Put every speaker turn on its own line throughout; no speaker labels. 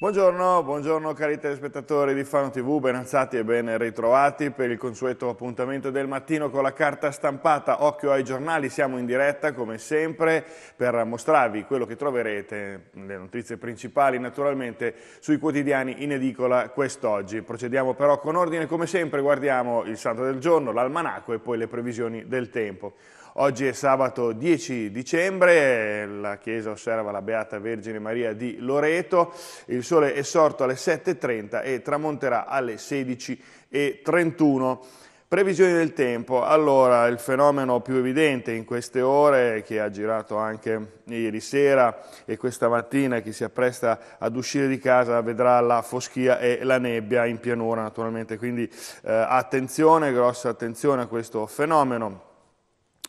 Buongiorno, buongiorno cari telespettatori di Fano TV, ben alzati e ben ritrovati per il consueto appuntamento del mattino con la carta stampata. Occhio ai giornali, siamo in diretta come sempre per mostrarvi quello che troverete, le notizie principali naturalmente, sui quotidiani in edicola quest'oggi. Procediamo però con ordine, come sempre guardiamo il santo del giorno, l'almanacco e poi le previsioni del tempo. Oggi è sabato 10 dicembre, la Chiesa osserva la Beata Vergine Maria di Loreto, il sole è sorto alle 7.30 e tramonterà alle 16.31. Previsioni del tempo, allora il fenomeno più evidente in queste ore che ha girato anche ieri sera e questa mattina chi si appresta ad uscire di casa vedrà la foschia e la nebbia in pianura naturalmente, quindi eh, attenzione, grossa attenzione a questo fenomeno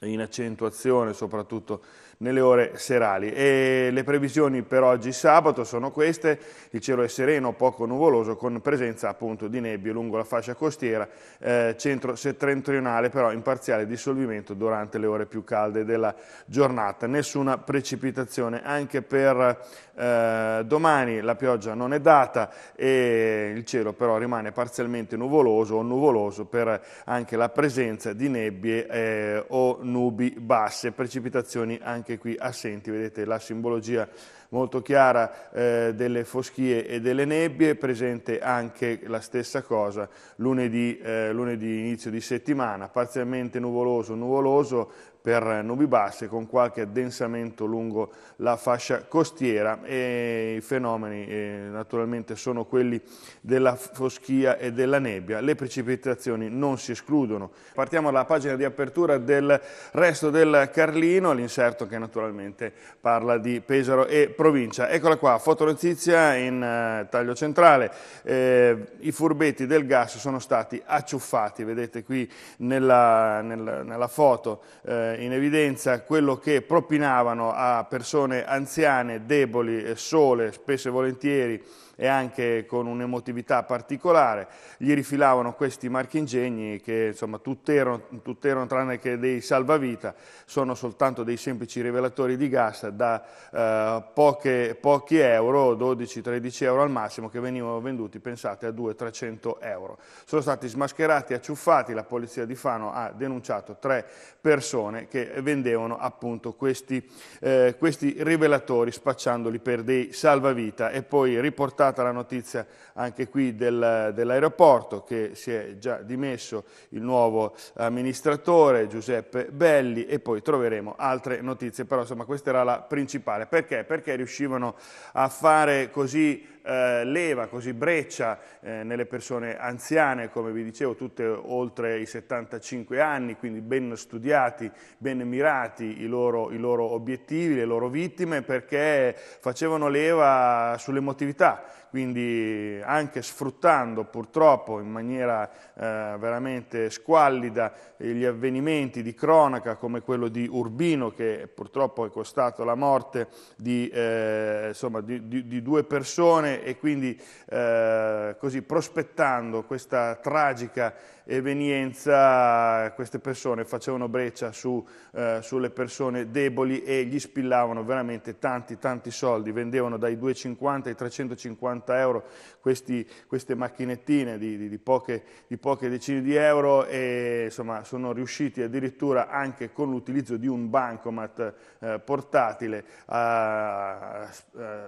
in accentuazione soprattutto nelle ore serali. E le previsioni per oggi sabato sono queste, il cielo è sereno, poco nuvoloso, con presenza appunto di nebbie lungo la fascia costiera, eh, centro settentrionale però in parziale dissolvimento durante le ore più calde della giornata. Nessuna precipitazione anche per eh, domani, la pioggia non è data e il cielo però rimane parzialmente nuvoloso o nuvoloso per anche la presenza di nebbie eh, o nubi basse, precipitazioni anche qui assenti, vedete la simbologia molto chiara eh, delle foschie e delle nebbie, presente anche la stessa cosa lunedì, eh, lunedì inizio di settimana, parzialmente nuvoloso, nuvoloso, per nubi basse con qualche addensamento lungo la fascia costiera e i fenomeni eh, naturalmente sono quelli della foschia e della nebbia. Le precipitazioni non si escludono. Partiamo dalla pagina di apertura del resto del Carlino, l'inserto che naturalmente parla di Pesaro e provincia. Eccola qua, fotonotizia in eh, taglio centrale. Eh, I furbetti del gas sono stati acciuffati, vedete qui nella, nella, nella foto eh, in evidenza quello che propinavano a persone anziane, deboli, sole, spesso e volentieri, e anche con un'emotività particolare. Gli rifilavano questi marchingegni che insomma tutt'erano, tutt'erano tranne che dei salvavita, sono soltanto dei semplici rivelatori di gas da eh, poche, pochi euro, 12-13 euro al massimo, che venivano venduti, pensate, a 200-300 euro. Sono stati smascherati, acciuffati, la polizia di Fano ha denunciato tre persone che vendevano appunto questi, eh, questi rivelatori spacciandoli per dei salvavita e poi riportati stata la notizia anche qui del, dell'aeroporto che si è già dimesso il nuovo amministratore Giuseppe Belli e poi troveremo altre notizie, però insomma questa era la principale. Perché? Perché riuscivano a fare così eh, leva, così breccia eh, nelle persone anziane, come vi dicevo, tutte oltre i 75 anni, quindi ben studiati, ben mirati i loro, i loro obiettivi, le loro vittime, perché facevano leva sull'emotività, quindi anche sfruttando purtroppo in maniera eh, veramente squallida gli avvenimenti di cronaca come quello di Urbino che purtroppo è costato la morte di, eh, insomma, di, di, di due persone e quindi eh, così prospettando questa tragica evenienza queste persone facevano breccia su, eh, sulle persone deboli e gli spillavano veramente tanti tanti soldi, vendevano dai 250 ai 350 euro questi, queste macchinettine di, di, di, poche, di, poche, decine di euro e insomma sono riusciti addirittura anche con l'utilizzo di un bancomat eh, portatile a, a,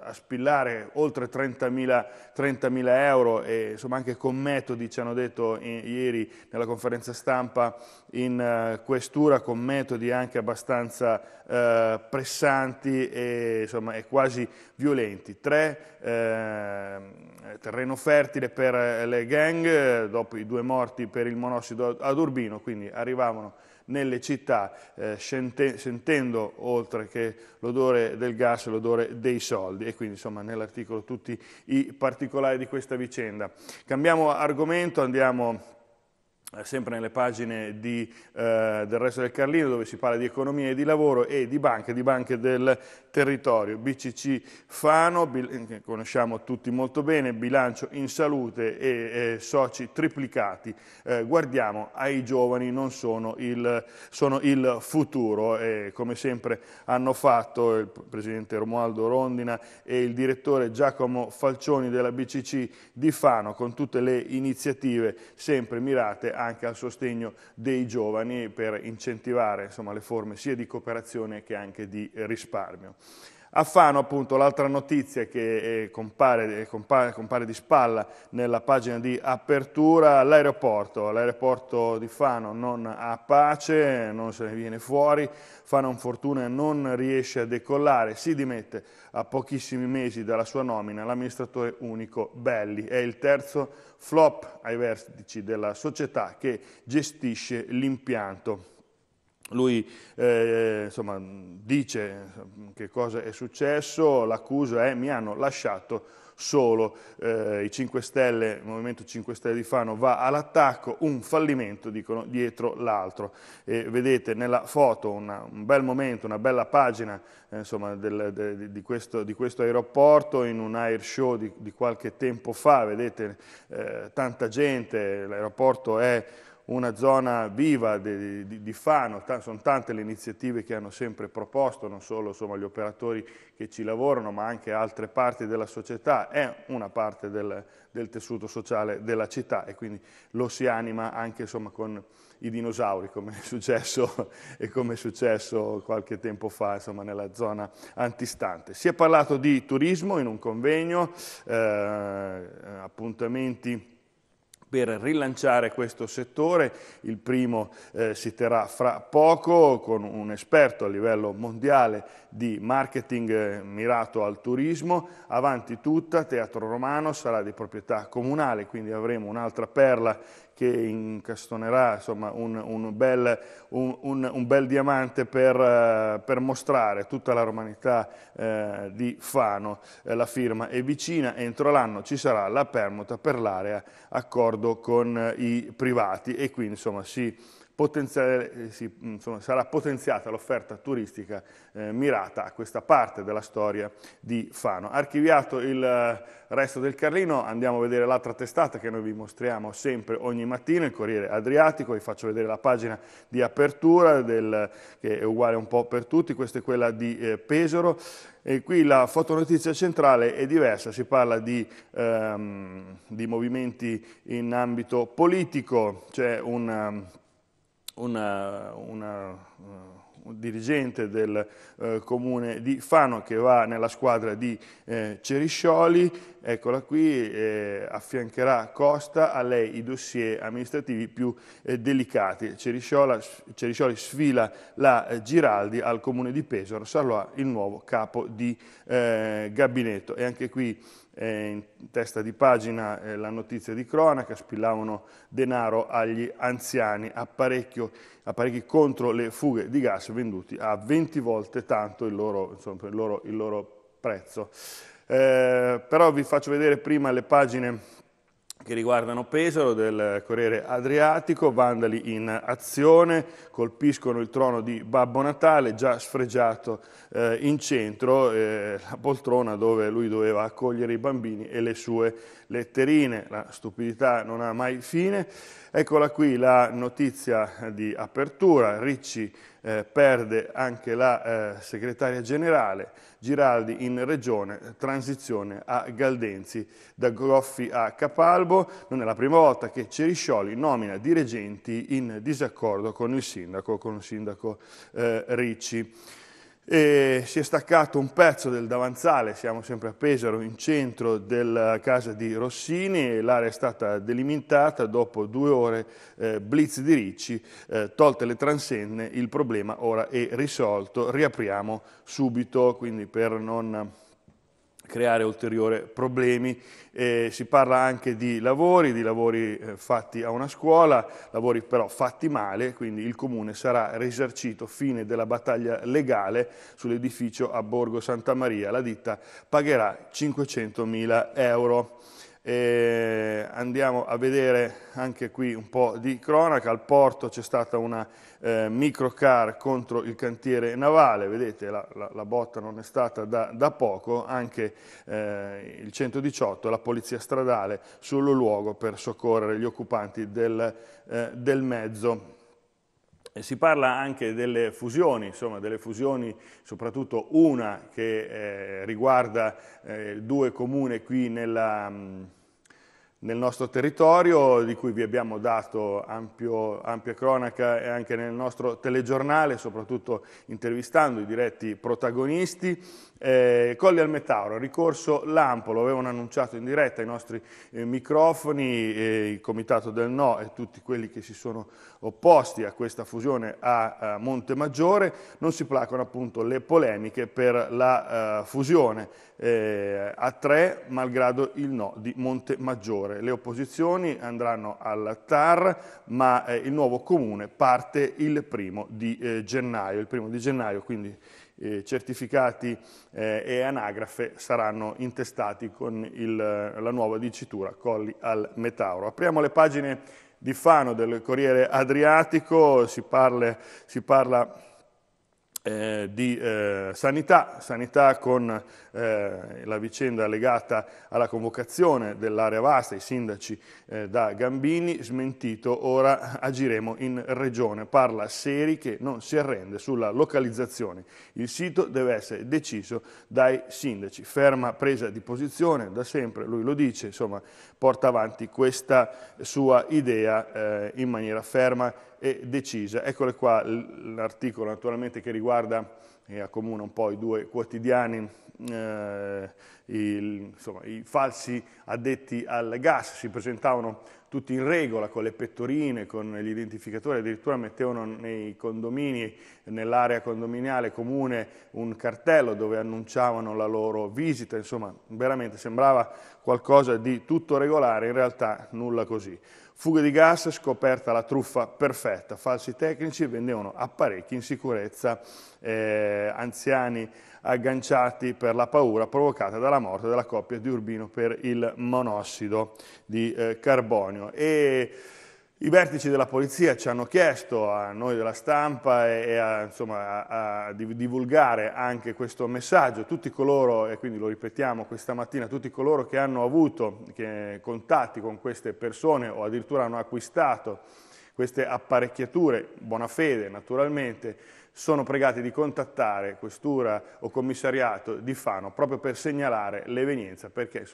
a, spillare oltre 30.000 30 euro e insomma anche con metodi ci hanno detto in, ieri nella conferenza stampa in uh, questura con metodi anche abbastanza uh, pressanti e, insomma, e, quasi violenti. Tre, uh, terreno fertile per le gang, dopo i due morti per il monossido ad Urbino, quindi arrivavano nelle città, eh, sentendo oltre che l'odore del gas l'odore dei soldi e quindi insomma nell'articolo tutti i particolari di questa vicenda. Cambiamo argomento, andiamo eh, sempre nelle pagine di, eh, del resto del Carlino dove si parla di economia e di lavoro e di banche, di banche del territorio. BCC Fano, che conosciamo tutti molto bene, bilancio in salute e eh, soci triplicati. Eh, guardiamo ai giovani, non sono il, sono il futuro e come sempre hanno fatto il presidente Romualdo Rondina e il direttore Giacomo Falcioni della BCC di Fano con tutte le iniziative sempre mirate anche al sostegno dei giovani per incentivare insomma, le forme sia di cooperazione che anche di risparmio. A Fano, appunto, l'altra notizia che eh, compare, compare, compare, di spalla nella pagina di apertura, l'aeroporto. L'aeroporto di Fano non ha pace, non se ne viene fuori, Fano un fortuna non riesce a decollare, si dimette a pochissimi mesi dalla sua nomina l'amministratore unico Belli. È il terzo flop ai vertici della società che gestisce l'impianto lui eh, insomma, dice che cosa è successo, l'accusa è mi hanno lasciato solo, eh, i 5 Stelle, il Movimento 5 Stelle di Fano va all'attacco, un fallimento dicono dietro l'altro. vedete nella foto una, un bel momento, una bella pagina eh, insomma, del, de, di, questo, di, questo, aeroporto in un air show di, di qualche tempo fa, vedete eh, tanta gente, l'aeroporto è una zona viva di, di, di Fano, sono tante le iniziative che hanno sempre proposto, non solo insomma, gli operatori che ci lavorano, ma anche altre parti della società, è una parte del, del tessuto sociale della città e quindi lo si anima anche insomma, con i dinosauri, come è successo e come è successo qualche tempo fa insomma, nella zona antistante. Si è parlato di turismo in un convegno, eh, appuntamenti per rilanciare questo settore. Il primo eh, si terrà fra poco con un esperto a livello mondiale di marketing eh, mirato al turismo. Avanti tutta, Teatro Romano sarà di proprietà comunale, quindi avremo un'altra perla che incastonerà insomma, un, un, bel, un, un, bel, diamante per, uh, per, mostrare tutta la romanità uh, di Fano. Uh, la firma è vicina, entro l'anno ci sarà la permuta per l'area accordo con i privati e quindi insomma si eh, insomma, sarà potenziata l'offerta turistica eh, mirata a questa parte della storia di Fano. Archiviato il eh, resto del Carlino, andiamo a vedere l'altra testata che noi vi mostriamo sempre ogni mattina, il Corriere Adriatico, vi faccio vedere la pagina di apertura del, che è uguale un po' per tutti, questa è quella di eh, Pesaro. E qui la fotonotizia centrale è diversa, si parla di, ehm, di movimenti in ambito politico, c'è un una, una, uh, un dirigente del uh, comune di Fano che va nella squadra di eh, Ceriscioli, eccola qui, eh, affiancherà Costa a lei i dossier amministrativi più eh, delicati. Ceriscioli sfila la eh, Giraldi al comune di Pesaro, sarà il nuovo capo di eh, gabinetto e anche qui eh, in testa di pagina eh, la notizia di cronaca, spillavano denaro agli anziani, apparecchi contro le fughe di gas venduti a 20 volte tanto il loro, insomma, il loro, il loro prezzo. Eh, però vi faccio vedere prima le pagine che riguardano Pesaro del Corriere Adriatico, vandali in azione, colpiscono il trono di Babbo Natale, già sfregiato eh, in centro, eh, la poltrona dove lui doveva accogliere i bambini e le sue letterine, la stupidità non ha mai fine. Eccola qui la notizia di apertura, Ricci eh, perde anche la eh, segretaria generale, Giraldi in regione, transizione a Galdenzi, da Goffi a Capalbo, non è la prima volta che Ceriscioli nomina dirigenti in disaccordo con il sindaco, con il sindaco eh, Ricci. E si è staccato un pezzo del davanzale, siamo sempre a Pesaro, in centro della casa di Rossini, l'area è stata delimitata. Dopo due ore eh, blitz di Ricci, eh, tolte le transenne, il problema ora è risolto, riapriamo subito, quindi per non creare ulteriori problemi. Eh, si parla anche di lavori, di lavori eh, fatti a una scuola, lavori però fatti male, quindi il Comune sarà risarcito fine della battaglia legale sull'edificio a Borgo Santa Maria. La ditta pagherà 500 mila euro. E andiamo a vedere anche qui un po' di cronaca. Al porto c'è stata una eh, microcar contro il cantiere navale, vedete la, la, la botta non è stata da, da poco, anche eh, il 118, la polizia stradale sul luogo per soccorrere gli occupanti del, eh, del mezzo. Si parla anche delle fusioni, insomma delle fusioni, soprattutto una che eh, riguarda eh, due comuni qui nella, nel nostro territorio, di cui vi abbiamo dato ampio, ampia cronaca e anche nel nostro telegiornale, soprattutto intervistando i diretti protagonisti. Eh, Colli al Metauro, ricorso Lampo, lo avevano annunciato in diretta ai nostri eh, microfoni, eh, il Comitato del No e tutti quelli che si sono opposti a questa fusione a, a Montemaggiore, non si placano appunto le polemiche per la uh, fusione eh, a tre, malgrado il no di Montemaggiore. Le opposizioni andranno al TAR, ma eh, il nuovo comune parte il primo di eh, gennaio, il primo di gennaio quindi eh, certificati eh, e anagrafe saranno intestati con il, la nuova dicitura Colli al Metauro. Apriamo le pagine di Fano del Corriere Adriatico, si, parle, si parla eh, di eh, sanità, sanità con eh, la vicenda legata alla convocazione dell'area vasta, i sindaci eh, da Gambini, smentito, ora agiremo in regione. Parla Seri che non si arrende sulla localizzazione. Il sito deve essere deciso dai sindaci. Ferma presa di posizione, da sempre lui lo dice, insomma porta avanti questa sua idea eh, in maniera ferma e decisa. Eccole qua l'articolo naturalmente che riguarda e accomuna un po' i due quotidiani, eh, il, insomma, i falsi addetti al gas si presentavano tutti in regola con le pettorine, con gli identificatori, addirittura mettevano nei condomini, nell'area condominiale comune un cartello dove annunciavano la loro visita, insomma veramente sembrava qualcosa di tutto regolare, in realtà nulla così. Fuga di gas, scoperta la truffa perfetta, falsi tecnici vendevano apparecchi in sicurezza, eh, anziani agganciati per la paura provocata dalla morte della coppia di Urbino per il monossido di eh, carbonio. E i vertici della polizia ci hanno chiesto a noi della stampa e a, insomma, a, a divulgare anche questo messaggio. Tutti coloro, e quindi lo ripetiamo questa mattina, tutti coloro che hanno avuto che, contatti con queste persone o addirittura hanno acquistato queste apparecchiature, buona fede naturalmente, sono pregati di contattare questura o commissariato di Fano proprio per segnalare l'evenienza perché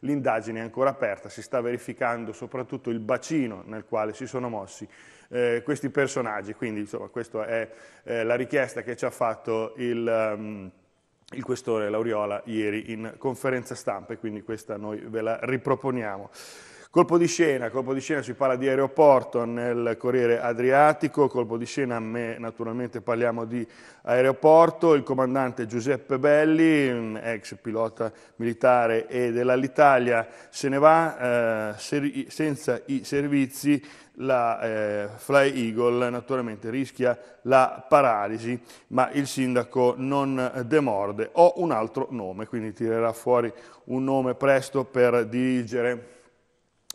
l'indagine è ancora aperta, si sta verificando soprattutto il bacino nel quale si sono mossi eh, questi personaggi, quindi insomma, questa è eh, la richiesta che ci ha fatto il... Um, il questore Lauriola ieri in conferenza stampa e quindi questa noi ve la riproponiamo. Colpo di scena, colpo di scena si parla di aeroporto nel Corriere Adriatico, colpo di scena a me naturalmente parliamo di aeroporto, il comandante Giuseppe Belli, ex pilota militare e dell'Alitalia, se ne va eh, senza i servizi, la eh, Fly Eagle naturalmente rischia la paralisi, ma il sindaco non demorde. Ho un altro nome, quindi tirerà fuori un nome presto per dirigere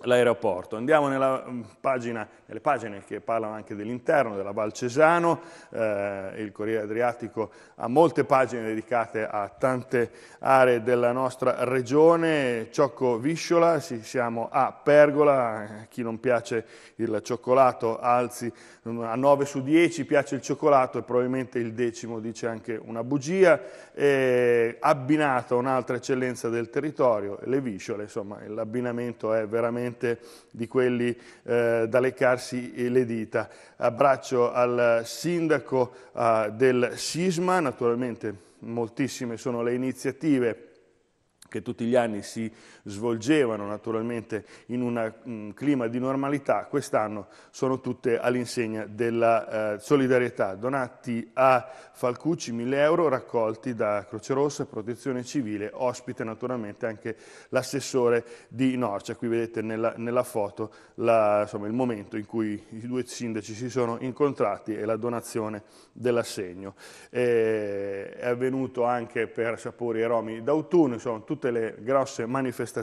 l'aeroporto. Andiamo mm, pagina, nelle pagine che parlano anche dell'interno, della Val Cesano, eh, il Corriere Adriatico ha molte pagine dedicate a tante aree della nostra regione, Ciocco Visciola, sì, siamo a Pergola, chi non piace il cioccolato alzi a 9 su 10 piace il cioccolato e probabilmente il decimo dice anche una bugia, eh, abbinato a un'altra eccellenza del territorio, le visciole, insomma l'abbinamento è veramente di quelli eh, da leccarsi le dita. Abbraccio al sindaco eh, del Sisma, naturalmente moltissime sono le iniziative che tutti gli anni si svolgevano naturalmente in un um, clima di normalità, quest'anno sono tutte all'insegna della uh, solidarietà. Donati a Falcucci 1000 euro raccolti da Croce Rossa, Protezione Civile, ospite naturalmente anche l'assessore di Norcia. Qui vedete nella, nella foto la, insomma, il momento in cui i due sindaci si sono incontrati e la donazione dell'assegno. È avvenuto anche per Sapori e Romi d'autunno, insomma tutte le grosse manifestazioni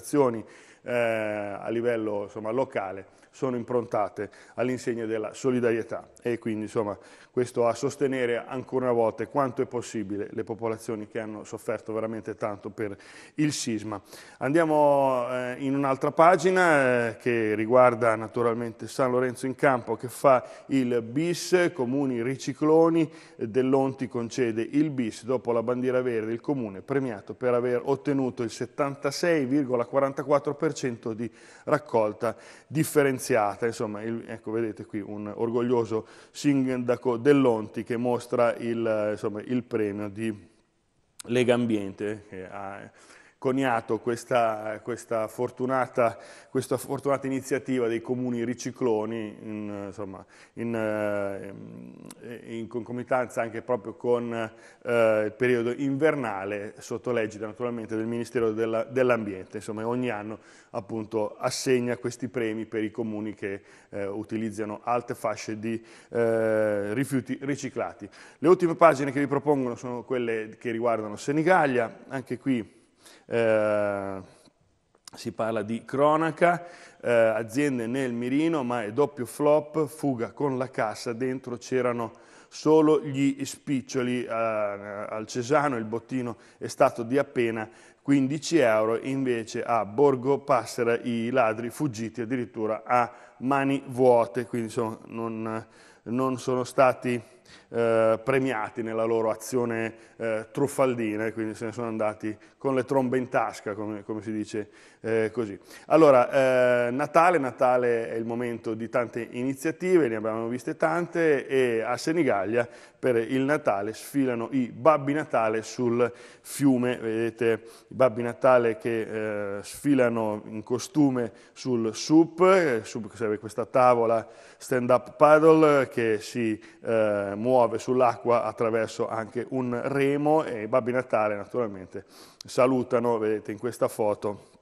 eh, a livello insomma, locale sono improntate all'insegna della solidarietà e quindi insomma questo a sostenere ancora una volta quanto è possibile le popolazioni che hanno sofferto veramente tanto per il sisma. Andiamo eh, in un'altra pagina eh, che riguarda naturalmente San Lorenzo in Campo che fa il bis, comuni ricicloni, Dell'Onti concede il bis dopo la bandiera verde, il comune premiato per aver ottenuto il 76,44% di raccolta differenziata, insomma il, ecco vedete qui un orgoglioso sindaco dell'Onti che mostra il, insomma, il premio di Lega Ambiente che ha coniato questa, questa, fortunata, questa, fortunata, iniziativa dei comuni ricicloni in, insomma, in, eh, in, concomitanza anche proprio con eh, il periodo invernale sotto l'egida naturalmente del Ministero dell'Ambiente. Insomma ogni anno appunto assegna questi premi per i comuni che eh, utilizzano alte fasce di eh, rifiuti riciclati. Le ultime pagine che vi propongono sono quelle che riguardano Senigallia, anche qui eh, si parla di cronaca, eh, aziende nel mirino, ma è doppio flop, fuga con la cassa, dentro c'erano solo gli spiccioli eh, al Cesano, il bottino è stato di appena 15 euro, invece a Borgo Passera i ladri fuggiti addirittura a mani vuote, quindi insomma, non, non sono stati eh, premiati nella loro azione eh, truffaldina e quindi se ne sono andati con le trombe in tasca, come, come si dice eh, così. Allora, eh, Natale, Natale è il momento di tante iniziative, ne abbiamo viste tante e a Senigallia per il Natale sfilano i Babbi Natale sul fiume, vedete i Babbi Natale che eh, sfilano in costume sul SUP, eh, SUP che serve questa tavola stand-up paddle che si muove sull'acqua attraverso anche un remo e Babbi Natale naturalmente salutano, vedete in questa foto,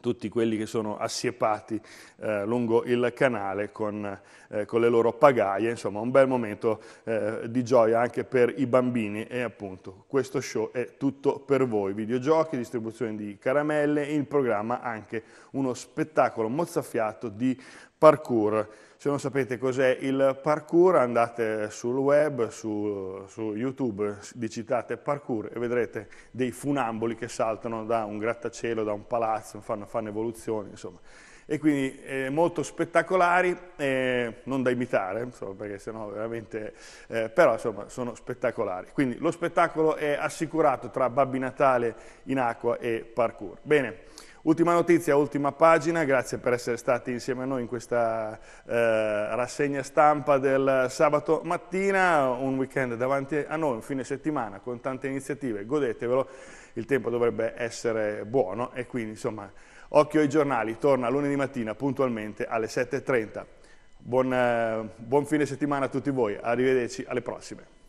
tutti quelli che sono assiepati eh, lungo il canale con, eh, con, le loro pagaie, insomma un bel momento eh, di gioia anche per i bambini e appunto questo show è tutto per voi, videogiochi, distribuzione di caramelle, in programma anche uno spettacolo mozzafiato di parkour. Se non sapete cos'è il parkour andate sul web, su, su, YouTube, dicitate parkour e vedrete dei funamboli che saltano da un grattacielo, da un palazzo, fanno, fanno evoluzioni, insomma. E quindi eh, molto spettacolari, eh, non da imitare, insomma, perché sennò veramente, eh, però insomma sono spettacolari. Quindi lo spettacolo è assicurato tra Babbi Natale in acqua e parkour. Bene. Ultima notizia, ultima pagina, grazie per essere stati insieme a noi in questa eh, rassegna stampa del sabato mattina, un weekend davanti a noi, un fine settimana con tante iniziative, godetevelo, il tempo dovrebbe essere buono e quindi insomma occhio ai giornali, torna lunedì mattina puntualmente alle 7.30. Buon, eh, buon fine settimana a tutti voi, arrivederci alle prossime.